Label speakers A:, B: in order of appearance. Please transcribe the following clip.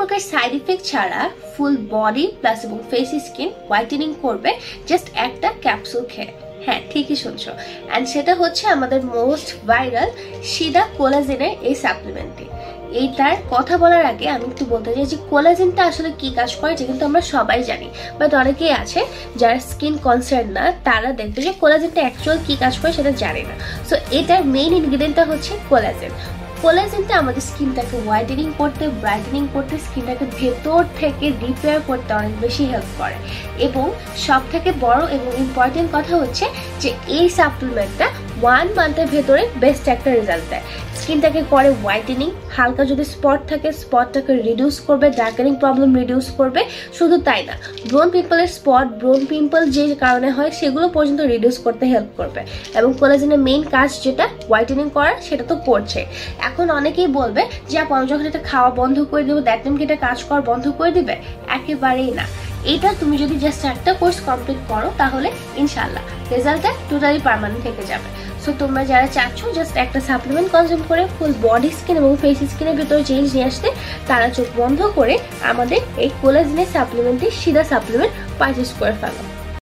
A: প্রকার side effect ছাড়া full body plus এবং ফেস স্কিন হোয়াইটেনিং করবে জাস্ট একটা ক্যাপসুল খেয়ে। হ্যাঁ ঠিকই শুনছো। অ্যান্ড সেটা হচ্ছে আমাদের মোস্ট ভাইরাল সিদা কোলাজেনের এই সাপ্লিমেন্টটি এইটার কথা বলার আগে আমি একটু বলতে চাই যে কোলাজেনটা আসলে কি কাজ করে, এটা কিন্তু আমরা সবাই জানি। বাট অনেকেই আছে যারা স্কিন কনসার্ন না, তারা দেখবে যে কোলাজেনটা অ্যাকচুয়াল কি কাজ করে সেটা জানে না। সো এটার মেইন ইনগ্রিডিয়েন্টটা হচ্ছে কোলাজেন কোলাজেনটা আমাদের স্কিনটাকে হোয়াইটেনিং করতে ব্রাইটেনিং করতে, স্কিনটাকে ভেতর থেকে রিপেয়ার করতে অনেক বেশি হেল্প করে। এবং সব থেকে বড় এবং ইম্পর্টেন্ট কথা হচ্ছে যে এই সাপ্লিমেন্টটা ওয়ান মান্থের ভেতরে বেস্ট একটা রেজাল্ট দেয়। স্কিনটাকে করে হোয়াইটেনিং হালকা যদি স্পট থাকে স্পটটাকে রিডিউস করবে ডার্কেনিং প্রবলেম রিডিউস করবে, শুধু তাই না ব্রোন পিম্পলের স্পট ব্রোন পিম্পল যে কারণে হয়, সেগুলো পর্যন্ত রিডিউস করতে হেল্প করবে। এবং কোলাজেনের মেইন কাজ যেটা হোয়াইটেনিং করার সেটা তো করছে এখন অনেকেই বলবে যে, আপু, আমি যখন এটা খাওয়া বন্ধ করে দেবো দ্যাট কি এটা কাজ করা বন্ধ করে দিবে? একেবারেই না। এটা তুমি যদি জাস্ট একটা কোর্স কমপ্লিট করো, তাহলে ইনশাল্লাহ রেজাল্টটা টোটালি পারমানেন্ট থেকে যাবে। সো তোমরা যারা চাচ্ছ জাস্ট একটা সাপ্লিমেন্ট কনজিউম করে ফুল বডি স্কিন এবং ফেস স্কিনের ভিতরে চেঞ্জ নিয়ে আসতে, তারা চোখ বন্ধ করে আমাদের এই কোলাজিনের সাপ্লিমেন্টটি সিধা সাপ্লিমেন্ট পারচেস করে ফেলো।